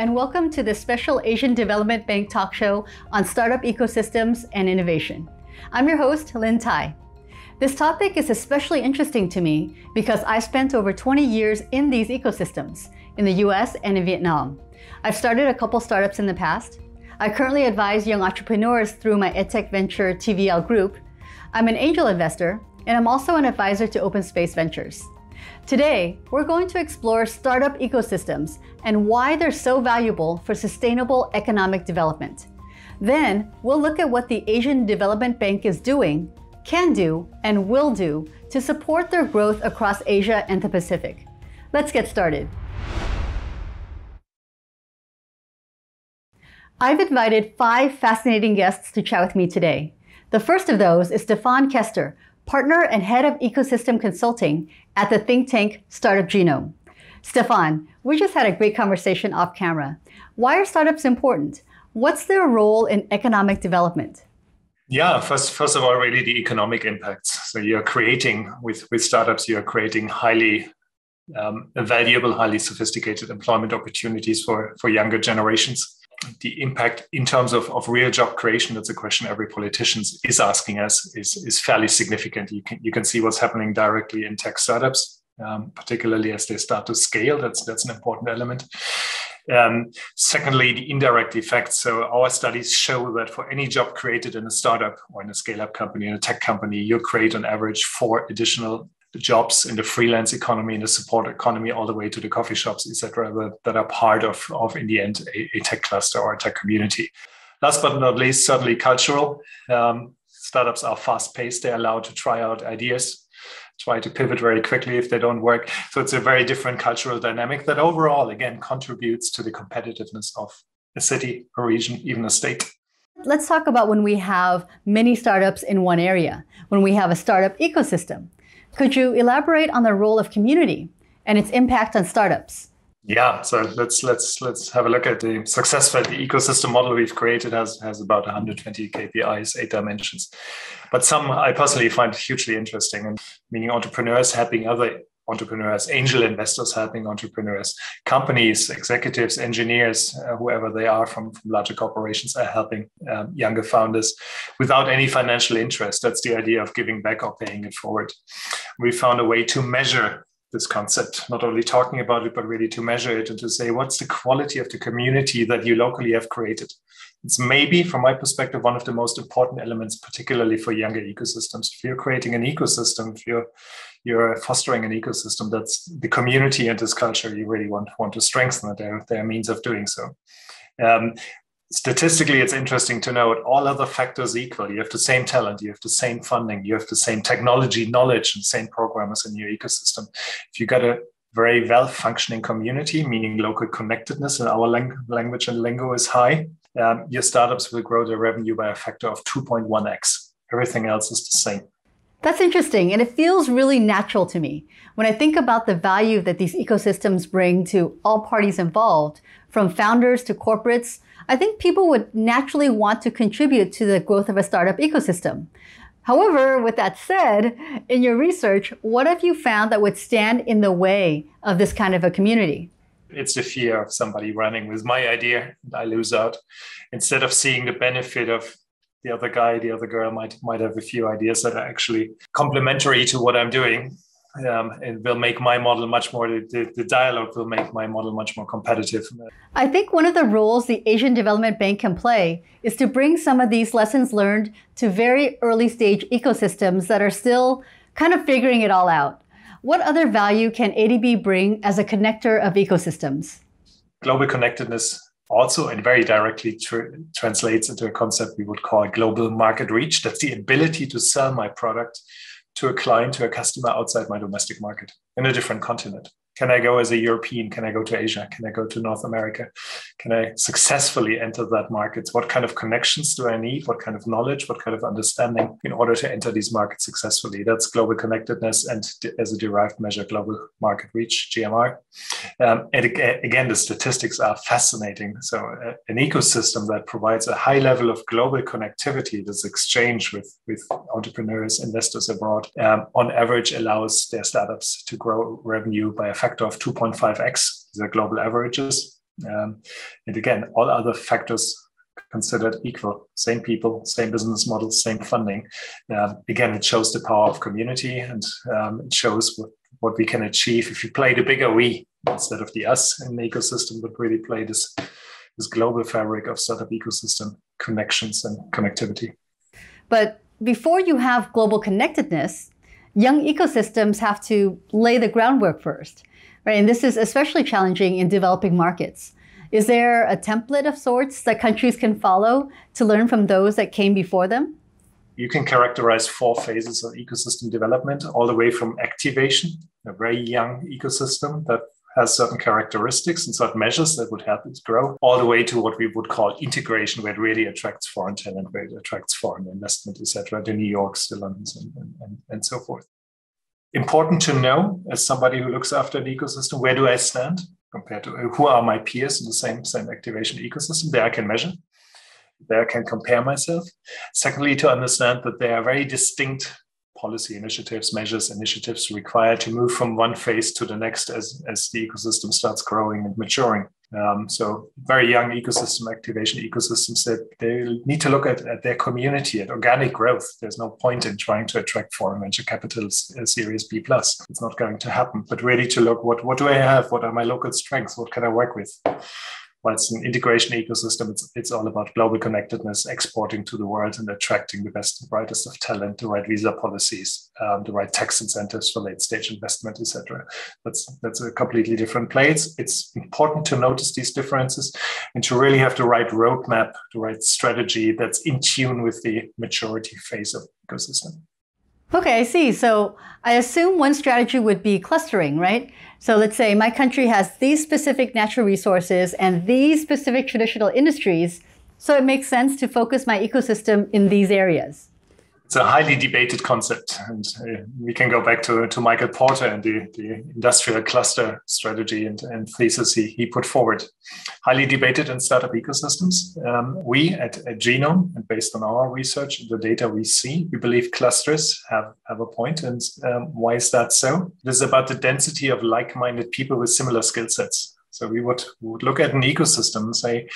and welcome to the special Asian Development Bank talk show on startup ecosystems and innovation. I'm your host, Linh Thai. This topic is especially interesting to me because I spent over 20 years in these ecosystems in the US and in Vietnam. I've started a couple startups in the past. I currently advise young entrepreneurs through my EdTech venture TVL group. I'm an angel investor, and I'm also an advisor to Open Space Ventures. Today, we're going to explore startup ecosystems and why they're so valuable for sustainable economic development. Then, we'll look at what the Asian Development Bank is doing, can do, and will do to support their growth across Asia and the Pacific. Let's get started. I've invited five fascinating guests to chat with me today. The first of those is Stefan Kester, partner and head of ecosystem consulting at the think tank Startup Genome. Stefan, we just had a great conversation off camera. Why are startups important? What's their role in economic development? Yeah, first, first of all, really the economic impacts. So you're creating with with startups, you're creating highly um, valuable, highly sophisticated employment opportunities for for younger generations the impact in terms of, of real job creation, that's a question every politician is asking us, is, is fairly significant. You can, you can see what's happening directly in tech startups, um, particularly as they start to scale. That's, that's an important element. Um, secondly, the indirect effects. So our studies show that for any job created in a startup or in a scale-up company, in a tech company, you create on average four additional jobs in the freelance economy, in the support economy, all the way to the coffee shops, etc., that, that are part of, of in the end, a, a, tech cluster or a tech community. Last but not least, certainly cultural. Um, startups are fast paced, they're allowed to try out ideas, try to pivot very quickly if they don't work. So it's a very different cultural dynamic that overall, again, contributes to the competitiveness of a city, a region, even a state. Let's talk about when we have many startups in one area, when we have a startup ecosystem. Could you elaborate on the role of community and its impact on startups? Yeah, so let's let's let's have a look at the success rate. The ecosystem model we've created has has about 120 KPIs, eight dimensions, but some I personally find hugely interesting. And meaning entrepreneurs helping other entrepreneurs, angel investors helping entrepreneurs, companies, executives, engineers, uh, whoever they are from, from larger corporations are helping um, younger founders without any financial interest. That's the idea of giving back or paying it forward. We found a way to measure this concept, not only talking about it, but really to measure it and to say, what's the quality of the community that you locally have created? It's maybe, from my perspective, one of the most important elements, particularly for younger ecosystems. If you're creating an ecosystem, if you're you're fostering an ecosystem that's the community and this culture you really want want to strengthen. There, there are means of doing so. Um, statistically, it's interesting to note all other factors equal. You have the same talent, you have the same funding, you have the same technology knowledge, and same programmers in your ecosystem. If you got a very well functioning community, meaning local connectedness in our lang- language and lingo is high, um, your startups will grow their revenue by a factor of 2.1x. Everything else is the same. That's interesting, and it feels really natural to me. When I think about the value that these ecosystems bring to all parties involved, from founders to corporates, I think people would naturally want to contribute to the growth of a startup ecosystem. However, with that said, in your research, what have you found that would stand in the way of this kind of a community? It's the fear of somebody running with my idea and I lose out. Instead of seeing the benefit of the other guy, the other girl might might have a few ideas that are actually complementary to what I'm doing. Um, it will make my model much more the, the dialogue will make my model much more competitive i think one of the roles the asian development bank can play is to bring some of these lessons learned to very early stage ecosystems that are still kind of figuring it all out what other value can adb bring as a connector of ecosystems global connectedness also and very directly tr- translates into a concept we would call global market reach. That's the ability to sell my product to a client, to a customer outside my domestic market in a different continent. Can I go as a European? Can I go to Asia? Can I go to North America? Can I successfully enter that market? What kind of connections do I need? What kind of knowledge? What kind of understanding in order to enter these markets successfully? That's global connectedness and as a derived measure, global market reach, GMR. Um, and again, the statistics are fascinating. So, uh, an ecosystem that provides a high level of global connectivity, this exchange with, with entrepreneurs, investors abroad, um, on average allows their startups to grow revenue by a factor of 2.5x, the global averages. Um, and again, all other factors considered equal, same people, same business models, same funding. Uh, again, it shows the power of community and um, it shows what, what we can achieve if you play the bigger we instead of the us in the ecosystem, but really play this, this global fabric of startup ecosystem connections and connectivity. But before you have global connectedness, young ecosystems have to lay the groundwork first, right? And this is especially challenging in developing markets. Is there a template of sorts that countries can follow to learn from those that came before them? You can characterize four phases of ecosystem development, all the way from activation, a very young ecosystem that has certain characteristics and certain measures that would help it grow, all the way to what we would call integration, where it really attracts foreign talent, where it attracts foreign investment, etc., the New Yorks, the Londons, and, and, and so forth. Important to know as somebody who looks after an ecosystem, where do I stand compared to who are my peers in the same, same activation ecosystem? There I can measure. There I can compare myself. Secondly, to understand that there are very distinct policy initiatives, measures, initiatives required to move from one phase to the next as, as the ecosystem starts growing and maturing. Um, so very young ecosystem activation ecosystems that they need to look at, at their community, at organic growth. There's no point in trying to attract foreign venture capital uh, series B plus. It's not going to happen, but really to look what, what do I have? What are my local strengths? What can I work with? While it's an integration ecosystem, it's, it's all about global connectedness, exporting to the world and attracting the best and brightest of talent, the right visa policies, um, the right tax incentives for late stage investment, etc. That's that's a completely different place. It's important to notice these differences and to really have the right roadmap, the right strategy that's in tune with the maturity phase of the ecosystem. Okay, I see. So I assume one strategy would be clustering, right? So let's say my country has these specific natural resources and these specific traditional industries. So it makes sense to focus my ecosystem in these areas it's a highly debated concept. And uh, we can go back to, to Michael Porter and the, the industrial cluster strategy and, and thesis he, he put forward. Highly debated in startup ecosystems. Um, we at, at Genome, and based on our research, the data we see, we believe clusters have, have a point. And um, why is that so? It is about the density of like minded people with similar skill sets. So we would, would look at an ecosystem and say,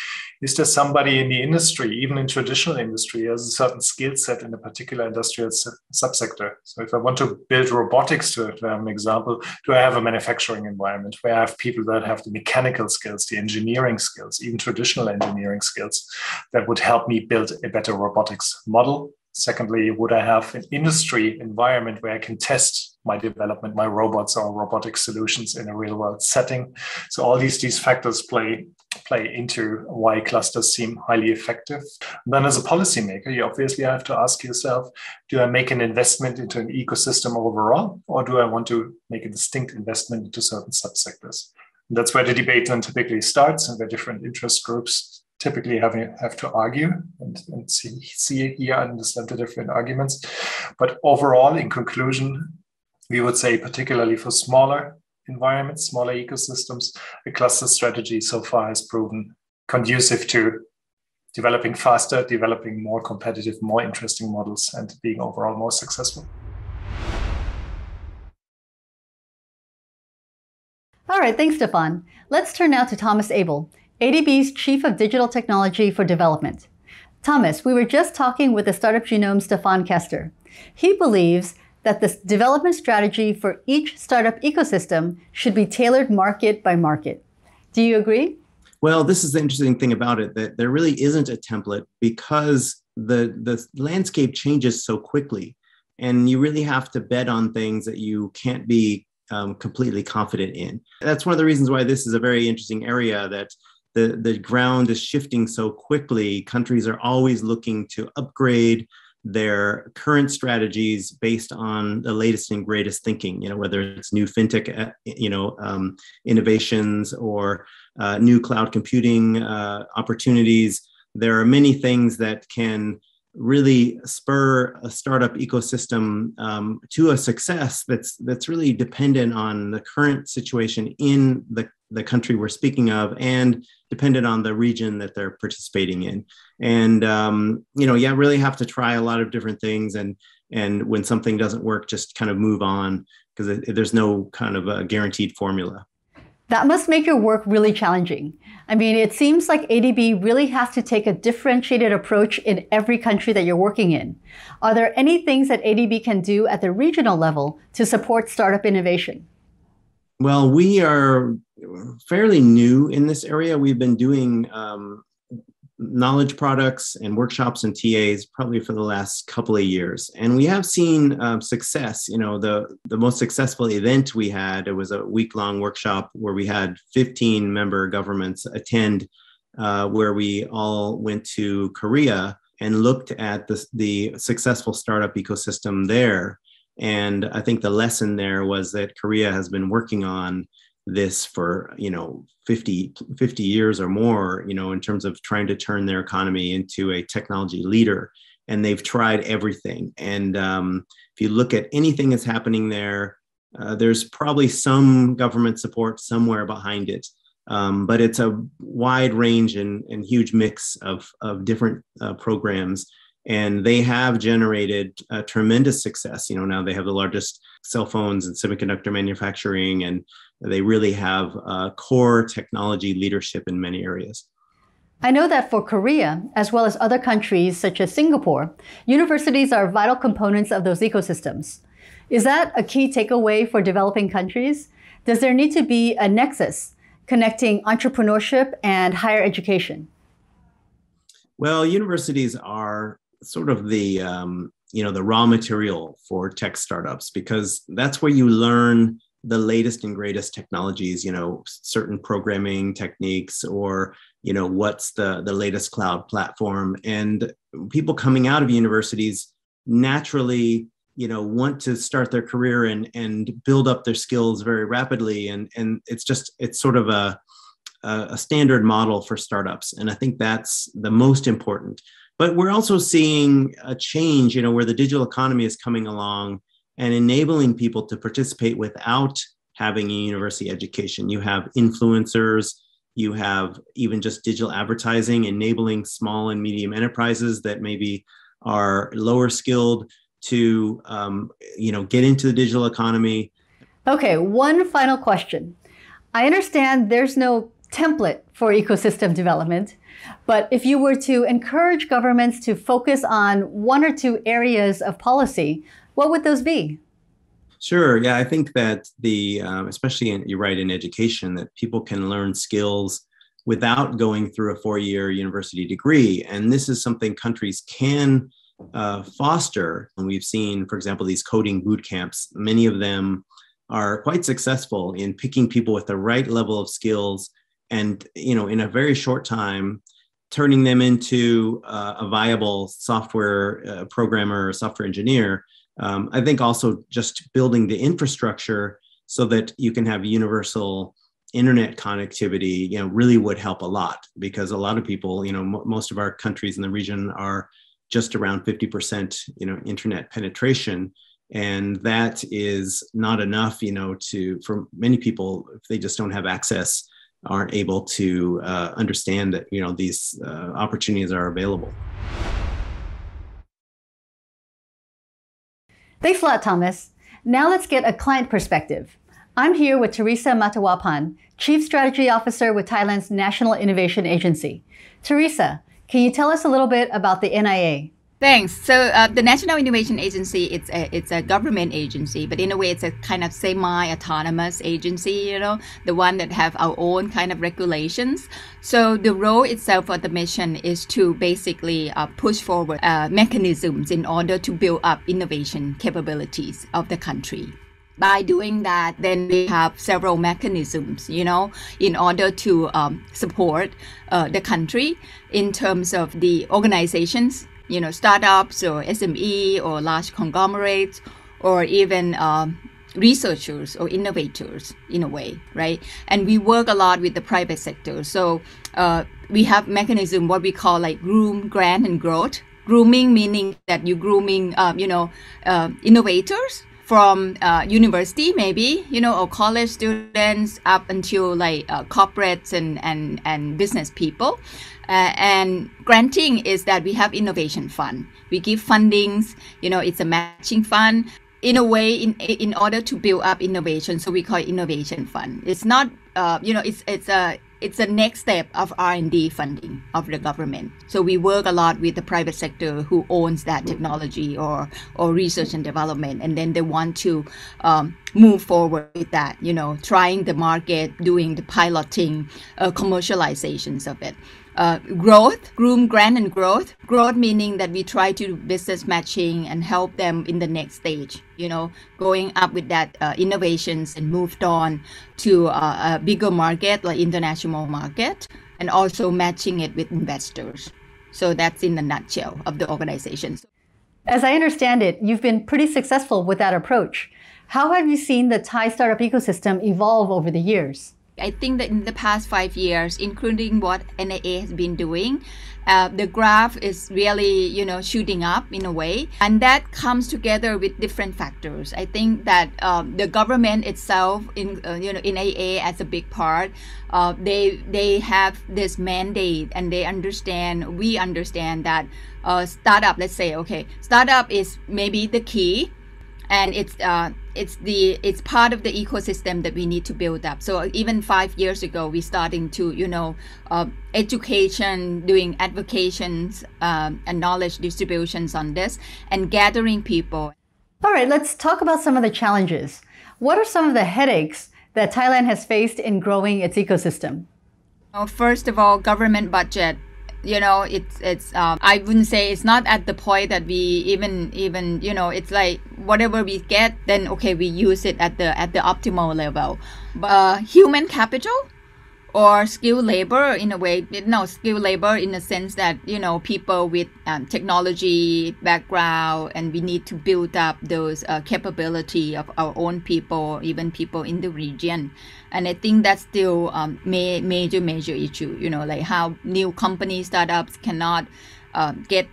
is there somebody in the industry, even in traditional industry, has a certain skill set in a particular industrial subsector? So if I want to build robotics, to have an example, do I have a manufacturing environment where I have people that have the mechanical skills, the engineering skills, even traditional engineering skills that would help me build a better robotics model? Secondly, would I have an industry environment where I can test my development, my robots or robotic solutions in a real world setting. So all these these factors play play into why clusters seem highly effective. And then as a policymaker, you obviously have to ask yourself, do I make an investment into an ecosystem overall, or do I want to make a distinct investment into certain subsectors? And that's where the debate then typically starts and where different interest groups typically have, have to argue and, and see, see here, and understand the different arguments. But overall, in conclusion, we would say, particularly for smaller environments, smaller ecosystems, a cluster strategy so far has proven conducive to developing faster, developing more competitive, more interesting models, and being overall more successful. All right, thanks, Stefan. Let's turn now to Thomas Abel, ADB's Chief of Digital Technology for Development. Thomas, we were just talking with the Startup Genome Stefan Kester. He believes that the development strategy for each startup ecosystem should be tailored market by market. Do you agree? Well, this is the interesting thing about it that there really isn't a template because the, the landscape changes so quickly. And you really have to bet on things that you can't be um, completely confident in. That's one of the reasons why this is a very interesting area that the, the ground is shifting so quickly. Countries are always looking to upgrade their current strategies based on the latest and greatest thinking you know whether it's new fintech uh, you know um, innovations or uh, new cloud computing uh, opportunities. There are many things that can really spur a startup ecosystem um, to a success that's that's really dependent on the current situation in the, the country we're speaking of and dependent on the region that they're participating in. And um, you know yeah really have to try a lot of different things and and when something doesn't work just kind of move on because there's no kind of a guaranteed formula That must make your work really challenging. I mean, it seems like ADB really has to take a differentiated approach in every country that you're working in. Are there any things that ADB can do at the regional level to support startup innovation? Well, we are fairly new in this area. We've been doing um, knowledge products and workshops and TAs probably for the last couple of years, and we have seen um, success. You know, the the most successful event we had it was a week long workshop where we had 15 member governments attend, uh, where we all went to Korea and looked at the, the successful startup ecosystem there. And I think the lesson there was that Korea has been working on this for you know 50 50 years or more you know in terms of trying to turn their economy into a technology leader. And they've tried everything. And um, if you look at anything that's happening there uh, there's probably some government support somewhere behind it. Um, but it's a wide range and, and huge mix of, of different uh, programs and they have generated a tremendous success you know now they have the largest cell phones and semiconductor manufacturing and they really have uh, core technology leadership in many areas. I know that for Korea, as well as other countries such as Singapore, universities are vital components of those ecosystems. Is that a key takeaway for developing countries? Does there need to be a nexus connecting entrepreneurship and higher education? Well, universities are sort of the um, you know the raw material for tech startups because that's where you learn the latest and greatest technologies you know certain programming techniques or you know what's the the latest cloud platform. And people coming out of universities naturally you know want to start their career and and build up their skills very rapidly. And and it's just it's sort of a a standard model for startups. And i think that's the most important but we're also seeing a change you know where the digital economy is coming along and enabling people to participate without having a university education. You have influencers, you have even just digital advertising, enabling small and medium enterprises that maybe are lower skilled to um, you know get into the digital economy. Okay, one final question. I understand there's no template for ecosystem development, but if you were to encourage governments to focus on one or two areas of policy, what would those be? Sure. Yeah, I think that the, um, especially in, you're right in education, that people can learn skills without going through a four-year university degree, and this is something countries can uh, foster. And we've seen, for example, these coding boot camps. Many of them are quite successful in picking people with the right level of skills, and you know, in a very short time, turning them into uh, a viable software uh, programmer or software engineer um, I think also just building the infrastructure so that you can have universal internet connectivity, you know, really would help a lot because a lot of people, you know, m- most of our countries in the region are just around 50%, you know, internet penetration. And that is not enough, you know, to, for many people, if they just don't have access, aren't able to uh, understand that, you know, these uh, opportunities are available. Thanks a lot, Thomas. Now let's get a client perspective. I'm here with Teresa Matawapan, Chief Strategy Officer with Thailand's National Innovation Agency. Teresa, can you tell us a little bit about the NIA? Thanks. So uh, the National Innovation Agency, it's a it's a government agency, but in a way, it's a kind of semi-autonomous agency. You know, the one that have our own kind of regulations. So the role itself for the mission is to basically uh, push forward uh, mechanisms in order to build up innovation capabilities of the country by doing that then we have several mechanisms you know in order to um, support uh, the country in terms of the organizations you know, startups or SME or large conglomerates or even um, researchers or innovators in a way, right? And we work a lot with the private sector. So uh, we have mechanism what we call like groom, grant, and growth. Grooming meaning that you're grooming, uh, you know, uh, innovators from uh, university maybe you know or college students up until like uh, corporates and, and and business people. Uh, and granting is that we have innovation fund. We give fundings you know it's a matching fund in a way in in order to build up innovation so we call it innovation fund. It's not uh, you know, it's it's a it's the next step of R&D funding of the government. So we work a lot with the private sector who owns that technology or or research and development, and then they want to um, move forward with that. You know, trying the market, doing the piloting, uh, commercializations of it uh, growth, groom grant and growth. Growth meaning that we try to do business matching and help them in the next stage. You know, going up with that uh, innovations and moved on to uh, a bigger market like international market, and also matching it with investors. So that's in the nutshell of the organization. As I understand it, you've been pretty successful with that approach. How have you seen the Thai startup ecosystem evolve over the years? I think that in the past five years, including what NIA has been doing, uh, the graph is really you know shooting up in a way. And that comes together with different factors. I think that um, the government itself in uh, you know in aa as a big part uh, they they have this mandate and they understand we understand that uh, startup let's say okay startup is maybe the key and it's uh, it's the it's part of the ecosystem that we need to build up. So even five years ago we starting to you know uh, education doing advocations um, and knowledge distributions on this and gathering people. All right let's talk about some of the challenges. What are some of the headaches that thailand has faced in growing its ecosystem? Well, first of all government budget you know it's it's um, i wouldn't say it's not at the point that we even even you know it's like whatever we get then okay we use it at the at the optimal level. But uh, human capital or skilled labor in a way no skilled labor in the sense that you know people with um, technology background and we need to build up those uh, capability of our own people even people in the region. And i think that's still um, ma- major major issue you know like how new company startups cannot uh, get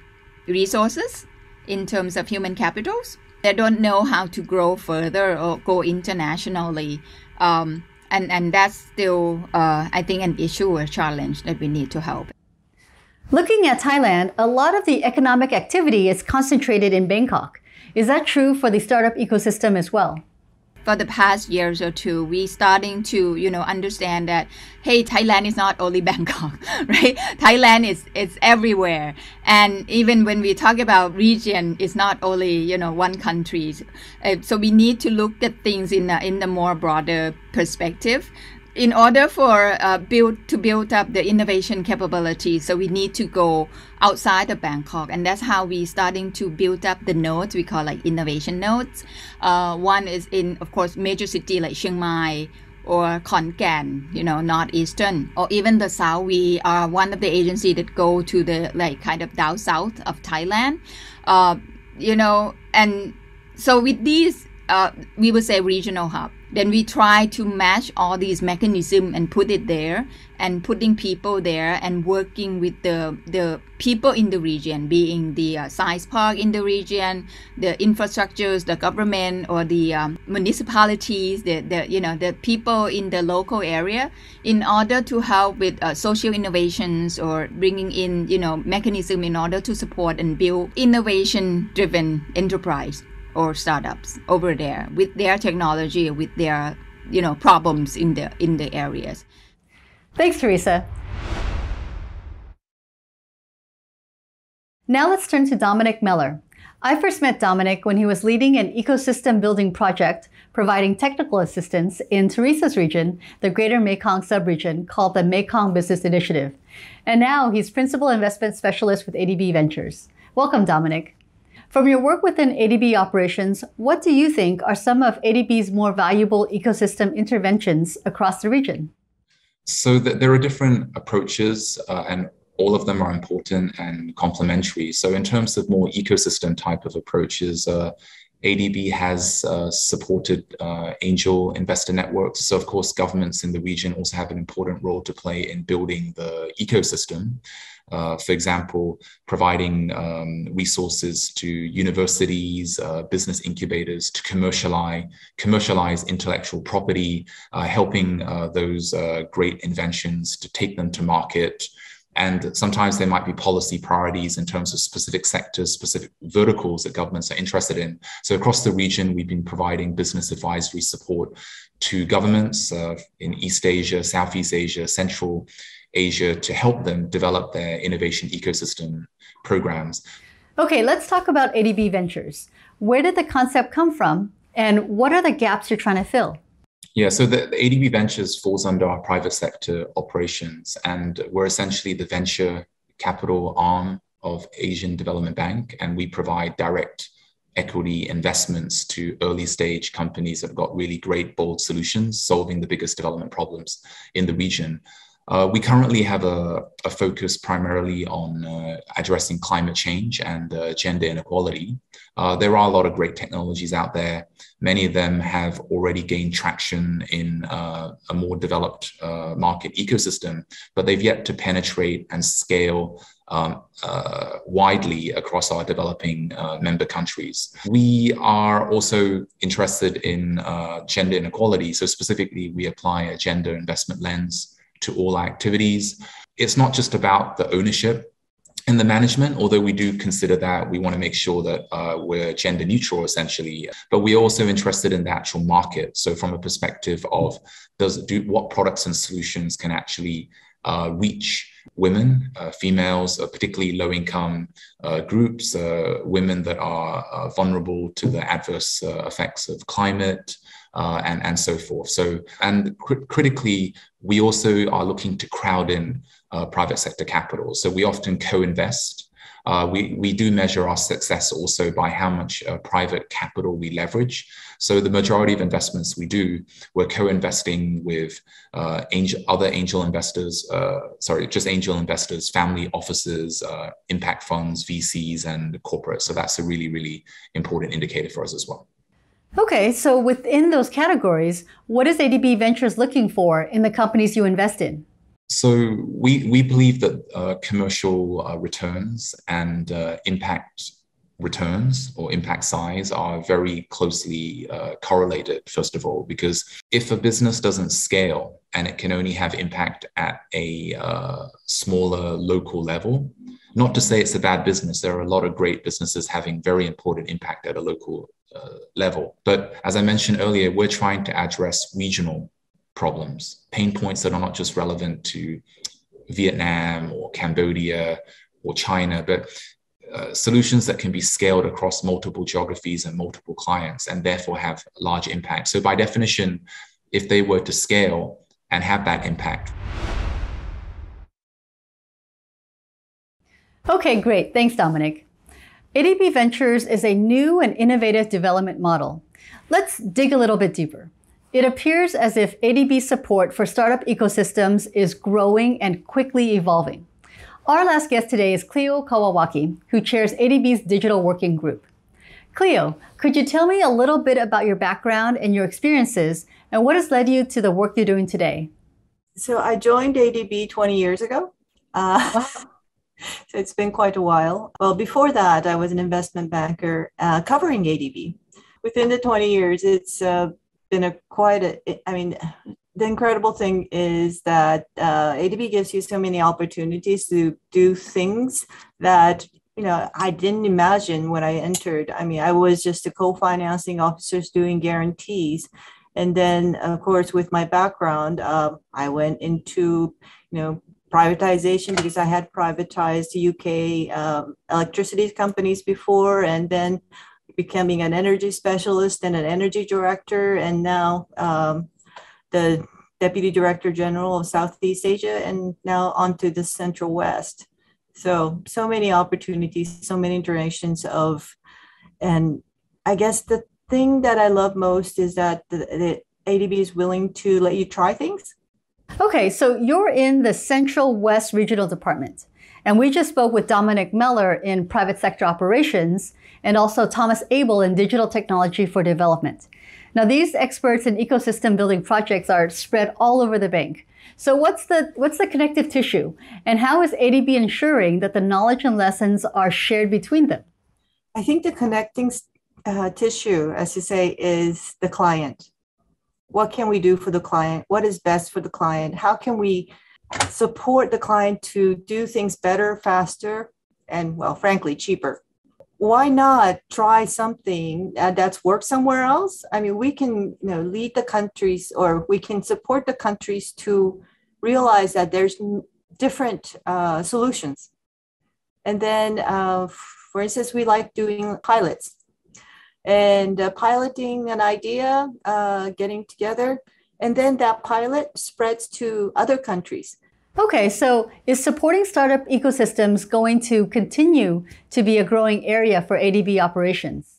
resources in terms of human capitals. They don't know how to grow further or go internationally. Um, and and that's still uh, I think an issue or challenge that we need to help. Looking at Thailand, a lot of the economic activity is concentrated in Bangkok. Is that true for the startup ecosystem as well? For the past years or two, we starting to you know understand that hey, Thailand is not only Bangkok, right? Thailand is it's everywhere, and even when we talk about region, it's not only you know one country. Uh, so we need to look at things in a, in the more broader perspective in order for uh, build to build up the innovation capability, so we need to go outside of Bangkok, and that's how we starting to build up the nodes we call like innovation nodes. Uh, one is in, of course, major city like Chiang Mai or Khon Kaen, you know, northeastern, or even the south. We are one of the agency that go to the like kind of down south of Thailand, uh, you know, and so with these, uh, we would say regional hub then we try to match all these mechanisms and put it there and putting people there and working with the the people in the region being the uh, science park in the region the infrastructures the government or the um, municipalities the, the you know the people in the local area in order to help with uh, social innovations or bringing in you know mechanism in order to support and build innovation driven enterprise or startups over there with their technology with their you know problems in the in the areas. Thanks teresa. Now let's turn to dominic Mellor. i first met dominic when he was leading an ecosystem building project providing technical assistance in teresa's region the greater mekong subregion called the mekong business initiative. And now he's principal investment specialist with adb ventures. Welcome dominic from your work within ADB operations, what do you think are some of ADB's more valuable ecosystem interventions across the region? So th- there are different approaches, uh, and all of them are important and complementary. So in terms of more ecosystem type of approaches, uh, ADB has uh, supported uh, angel investor networks. So, of course, governments in the region also have an important role to play in building the ecosystem. Uh, for example, providing um, resources to universities, uh, business incubators to commercialize, commercialize intellectual property, uh, helping uh, those uh, great inventions to take them to market. And sometimes there might be policy priorities in terms of specific sectors, specific verticals that governments are interested in. So across the region, we've been providing business advisory support to governments uh, in East Asia, Southeast Asia, Central Asia to help them develop their innovation ecosystem programs. Okay, let's talk about ADB Ventures. Where did the concept come from, and what are the gaps you're trying to fill? Yeah, so the, the, ADB Ventures falls under our private sector operations, and we're essentially the venture capital arm of Asian Development Bank, and we provide direct equity investments to early stage companies that have got really great, bold solutions solving the biggest development problems in the region. Uh, we currently have a, a focus primarily on uh, addressing climate change and uh, gender inequality. Uh, there are a lot of great technologies out there. Many of them have already gained traction in uh, a more developed uh, market ecosystem, but they've yet to penetrate and scale um, uh, widely across our developing uh, member countries. We are also interested in uh, gender inequality. So, specifically, we apply a gender investment lens to all activities. It's not just about the ownership and the management, although we do consider that we want to make sure that uh, we're gender neutral essentially, but we're also interested in the actual market. So from a perspective of does do what products and solutions can actually uh, reach women, uh, females, uh, particularly low income uh, groups, uh, women that are vulnerable to the adverse effects of climate, uh, and, and so forth. So, and cr- critically, we also are looking to crowd in uh, private sector capital. So we often co-invest. Uh, we, we do measure our success also by how much uh, private capital we leverage. So the majority of investments we do, we're co-investing with uh, angel, other angel investors, uh, sorry, just angel investors, family offices, impact funds, VCs, and corporates. So that's a really, really important indicator for us as well. Okay, so within those categories, what is ADB Ventures looking for in the companies you invest in? So we we believe that uh, commercial uh, returns and uh, impact returns or impact size are very closely uh, correlated. First of all, because if a business doesn't scale and it can only have impact at a uh, smaller local level, not to say it's a bad business. There are a lot of great businesses having very important impact at a local level. But as I mentioned earlier, we're trying to address regional problems, pain points that are not just relevant to Vietnam or Cambodia or China, but uh, solutions that can be scaled across multiple geographies and multiple clients and therefore have large impact. So, by definition, if they were to scale and have that impact. Okay, great. Thanks, Dominic. ADB Ventures is a new and innovative development model. Let's dig a little bit deeper. It appears as if ADB support for startup ecosystems is growing and quickly evolving. Our last guest today is Cleo Kawawaki, who chairs ADB's Digital Working Group. Cleo, could you tell me a little bit about your background and your experiences and what has led you to the work you're doing today? So, I joined ADB 20 years ago. Uh, so it's been quite a while. Well, before that, I was an investment banker uh, covering ADB. Within the 20 years, it's uh, been a quite a, I mean, the incredible thing is that uh, ADB gives you so many opportunities to do things that you know I didn't imagine when I entered. I mean, I was just a co-financing officer doing guarantees, and then of course with my background, uh, I went into you know privatization because I had privatized UK um, electricity companies before, and then becoming an energy specialist and an energy director, and now um, the deputy director general of Southeast Asia, and now onto the Central West. So, so many opportunities, so many iterations of, and I guess the thing that I love most is that the, the ADB is willing to let you try things Okay, so you're in the Central West Regional Department. And we just spoke with Dominic Mellor in private sector operations and also Thomas Abel in digital technology for development. Now, these experts in ecosystem building projects are spread all over the bank. So what's the, what's the connective tissue? And how is ADB ensuring that the knowledge and lessons are shared between them? I think the connecting uh, tissue, as you say, is the client what can we do for the client what is best for the client how can we support the client to do things better, faster, and well, frankly, cheaper. Why not try something that's worked somewhere else? I mean, we can you know lead the countries, or we can support the countries to realize that there's different uh, solutions. And then, uh, for instance, we like doing pilots and uh, piloting an idea, uh, getting together, and then that pilot spreads to other countries. Okay, so is supporting startup ecosystems going to continue to be a growing area for ADB operations?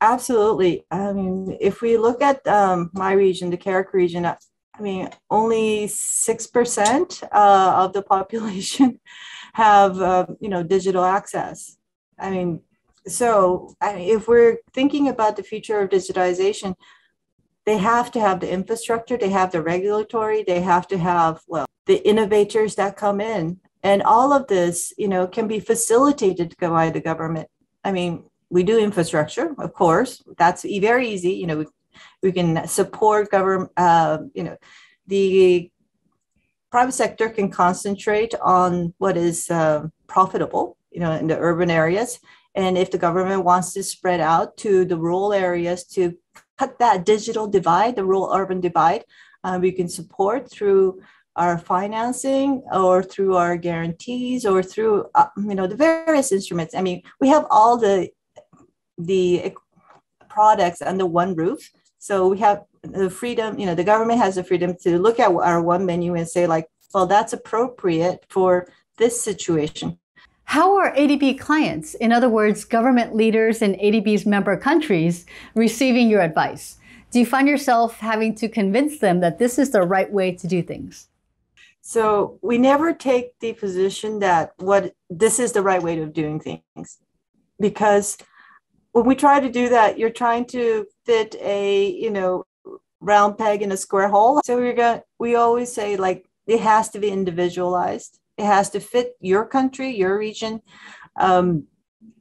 Absolutely. I mean, if we look at um, my region, the CAREC region, I mean, only 6% uh, of the population have, uh, you know, digital access. I mean, so I mean, if we're thinking about the future of digitization, they have to have the infrastructure, they have the regulatory, they have to have, well, the innovators that come in. And all of this, you know, can be facilitated by the government. I mean, we do infrastructure, of course. That's very easy. You know, we, we can support government, uh, you know, the private sector can concentrate on what is uh, profitable, you know, in the urban areas. And if the government wants to spread out to the rural areas to cut that digital divide, the rural urban divide, uh, we can support through our financing or through our guarantees or through uh, you know the various instruments. I mean we have all the the products under one roof. So we have the freedom you know the government has the freedom to look at our one menu and say like well that's appropriate for this situation how are ADB clients, in other words, government leaders in ADB's member countries, receiving your advice? Do you find yourself having to convince them that this is the right way to do things? So we never take the position that what this is the right way of doing things, because when we try to do that, you're trying to fit a you know round peg in a square hole. So we're going we always say like it has to be individualized. It has to fit your country, your region. Um,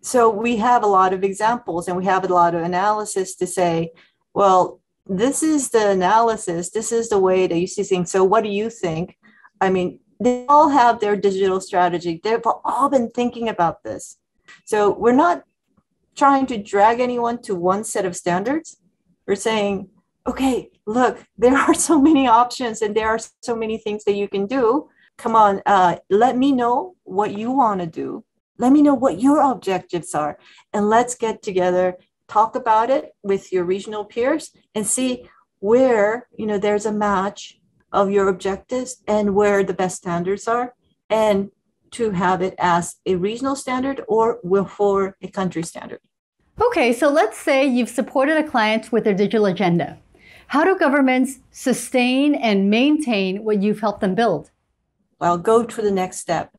so we have a lot of examples and we have a lot of analysis to say, well, this is the analysis. This is the way that you see things. So what do you think? I mean, they all have their digital strategy. They've all been thinking about this. So we're not trying to drag anyone to one set of standards. We're saying, okay, look, there are so many options and there are so many things that you can do. Come on, uh, let me know what you want to do. Let me know what your objectives are. And let's get together, talk about it with your regional peers and see where, you know, there's a match of your objectives and where the best standards are, and to have it as a regional standard or for a country standard. Okay, so let's say you've supported a client with their digital agenda. How do governments sustain and maintain what you've helped them build? Well, go to the next step.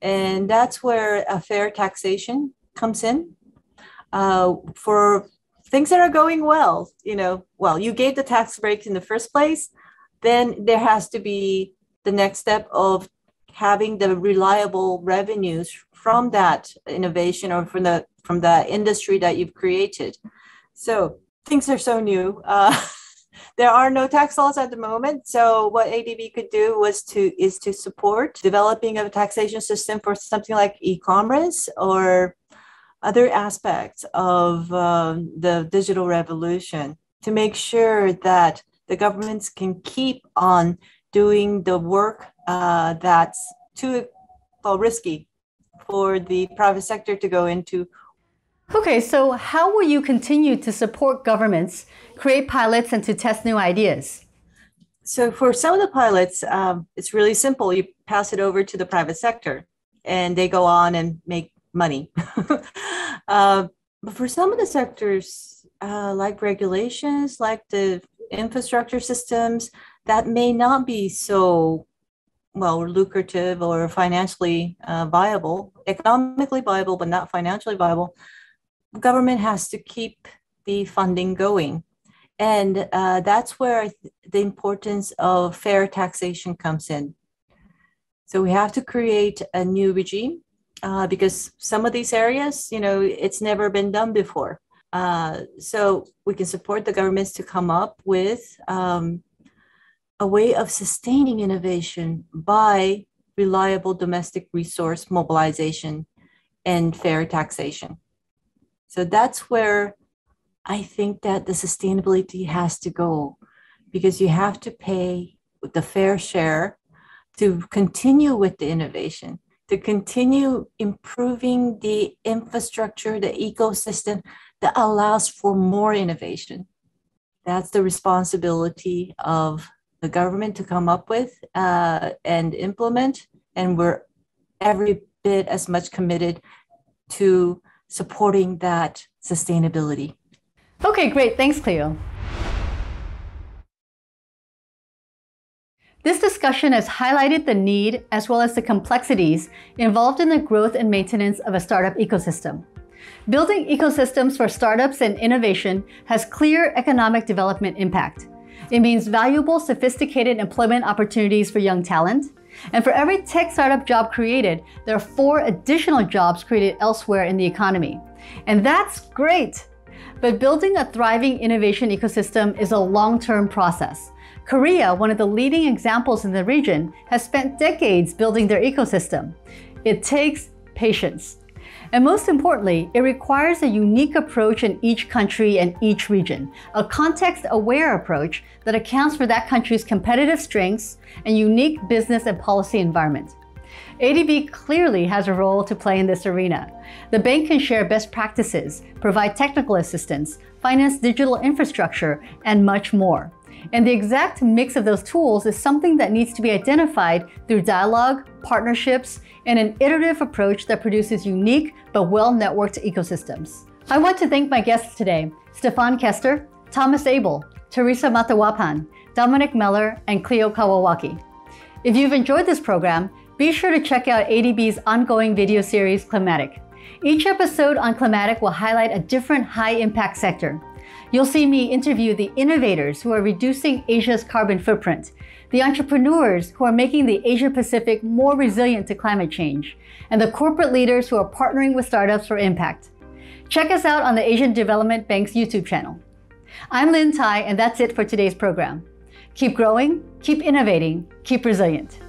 And that's where a fair taxation comes in. Uh, for things that are going well, you know, well, you gave the tax break in the first place then there has to be the next step of having the reliable revenues from that innovation or from the from the industry that you've created. So things are so new. Uh, there are no tax laws at the moment. So what ADB could do was to is to support developing a taxation system for something like e-commerce or other aspects of um, the digital revolution to make sure that the governments can keep on doing the work uh, that's too well, risky for the private sector to go into. Okay, so how will you continue to support governments, create pilots, and to test new ideas? So, for some of the pilots, um, it's really simple. You pass it over to the private sector and they go on and make money. uh, but for some of the sectors, uh, like regulations, like the infrastructure systems that may not be so well lucrative or financially uh, viable economically viable but not financially viable government has to keep the funding going. And uh, that's where the importance of fair taxation comes in. So we have to create a new regime uh, because some of these areas you know it's never been done before. Uh, so we can support the governments to come up with um, a way of sustaining innovation by reliable domestic resource mobilization and fair taxation. So that's where I think that the sustainability has to go because you have to pay the fair share to continue with the innovation, to continue improving the infrastructure, the ecosystem that allows for more innovation. That's the responsibility of the government to come up with uh, and implement. And we're every bit as much committed to supporting that sustainability. Okay, great. Thanks, Cleo. This discussion has highlighted the need as well as the complexities involved in the growth and maintenance of a startup ecosystem. Building ecosystems for startups and innovation has clear economic development impact. It means valuable, sophisticated employment opportunities for young talent. And for every tech startup job created, there are four additional jobs created elsewhere in the economy. And that's great! But building a thriving innovation ecosystem is a long term process. Korea, one of the leading examples in the region, has spent decades building their ecosystem. It takes patience. And most importantly, it requires a unique approach in each country and each region, a context aware approach that accounts for that country's competitive strengths and unique business and policy environment. ADB clearly has a role to play in this arena. The bank can share best practices, provide technical assistance, finance digital infrastructure, and much more. And the exact mix of those tools is something that needs to be identified through dialogue, partnerships, and an iterative approach that produces unique but well networked ecosystems. I want to thank my guests today Stefan Kester, Thomas Abell, Teresa Mathawapan, Dominic Mellor, and Cleo Kawawaki. If you've enjoyed this program, be sure to check out ADB's ongoing video series, Climatic. Each episode on Climatic will highlight a different high impact sector. You'll see me interview the innovators who are reducing Asia's carbon footprint, the entrepreneurs who are making the Asia Pacific more resilient to climate change, and the corporate leaders who are partnering with startups for impact. Check us out on the Asian Development Bank's YouTube channel. I'm Linh Thai, and that's it for today's program. Keep growing, keep innovating, keep resilient.